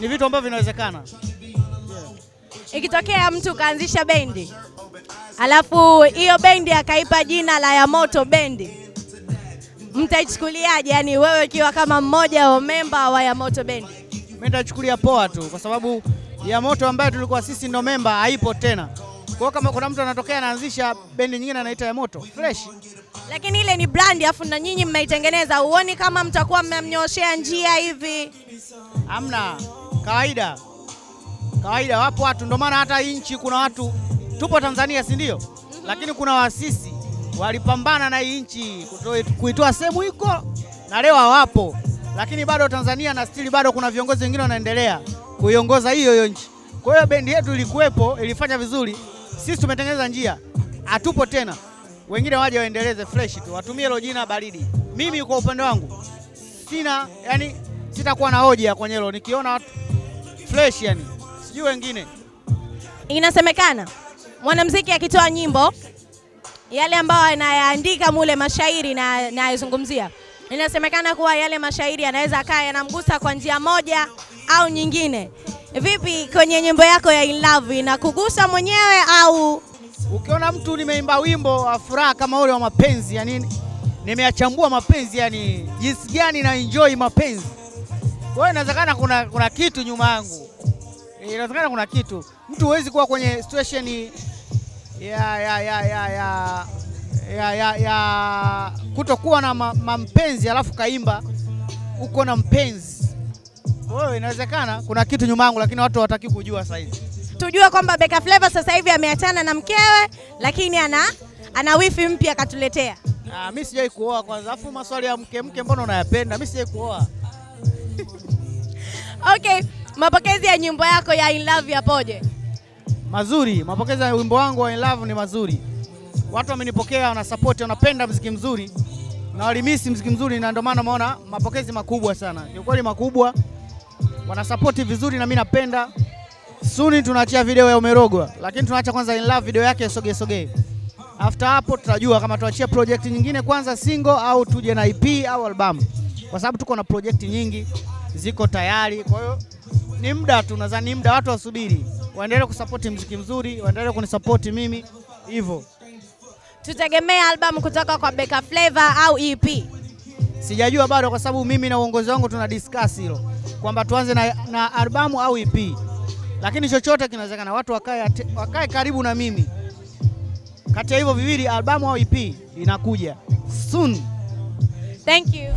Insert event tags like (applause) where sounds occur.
ni vitu ambavyo vinawezekana. Yeah. Ikitokea mtu kaanzisha bendi alafu hiyo bendi akaipa jina la ya moto Bendi, mtaichukuliaje? Yani wewe ukiwa kama mmoja wa memba wa ya moto Bendi. Mimi nitachukulia poa tu, kwa sababu ya moto ambayo tulikuwa sisi ndo memba haipo tena. Kwa kama kuna mtu anatokea anaanzisha bendi nyingine anaita ya moto fresh, Lakini ile ni brand, afu na nyinyi mmeitengeneza, huoni kama mtakuwa mmemnyoshea njia hivi? amna kawaida kawaida. Wapo watu, ndio maana hata hii nchi kuna watu, tupo Tanzania, si ndio? mm -hmm. Lakini kuna wasisi walipambana na hii nchi kuitoa sehemu iko na leo hawapo, lakini bado Tanzania na stili bado kuna viongozi wengine wanaendelea kuiongoza hiyo hiyo nchi. Kwa hiyo bendi yetu ilikuwepo, ilifanya vizuri, sisi tumetengeneza njia, hatupo tena. Wengine waje waendeleze fresh tu, watumie hilo jina baridi. Mimi kwa upande wangu sina, yani sitakuwa na hoja kwenye hilo, nikiona watu fresh, yani sijui wengine Inasemekana mwanamuziki akitoa nyimbo yale ambayo anayaandika mule mashairi na nayazungumzia, inasemekana kuwa yale mashairi anaweza akaa yanamgusa kwa njia moja au nyingine. Vipi kwenye nyimbo yako ya In Love inakugusa mwenyewe au Ukiona mtu nimeimba wimbo wa furaha kama ule wa mapenzi, yani nimeachambua mapenzi, yani jinsi gani na enjoy mapenzi. Kwa hiyo inawezekana kuna, kuna kitu nyuma yangu, Eh, inawezekana kuna kitu. Mtu huwezi kuwa kwenye situation ya ya ya ya ya ya, ya, ya kutokuwa na ma, mampenzi alafu kaimba uko na mpenzi. Kwa hiyo inawezekana kuna kitu nyuma yangu, lakini watu hawataki kujua saizi. Tujue kwamba Beka Flava sasa hivi ameachana na mkewe, lakini ana ana wifi mpya katuletea. Ah, mimi sijai kuoa kwanza, afu maswali ya mke mke mbona unayapenda? Mimi sijai kuoa. (laughs) Okay, mapokezi ya nyimbo yako ya In Love yapoje? Mazuri, mapokezi ya wimbo wangu wa In Love ni mazuri. Watu wamenipokea, wanasapoti, wanapenda mziki mzuri na walimisi mziki mzuri, na ndio maana umeona mapokezi makubwa sana, ni kweli makubwa, wana support vizuri na mimi napenda. Suni tunaachia video ya Umerogwa, lakini tunaacha kwanza In Love video yake soge soge. After hapo tutajua kama tuachie project nyingine kwanza single au tuje na EP au album, kwa sababu tuko na project nyingi ziko tayari. Kwa hiyo ni muda tu, nadhani ni muda, watu wasubiri, waendelee kusapoti mziki mzuri, waendelee kunisapoti mimi hivyo. Tutegemea albamu kutoka kwa Beka Flavor au EP? Sijajua bado, kwa sababu mimi na uongozi wangu tuna discuss hilo kwamba tuanze na, na albamu au EP, lakini chochote kinawezekana. Watu wakae, wakae karibu na mimi, kati ya hivyo viwili, albamu au EP inakuja soon. Thank you.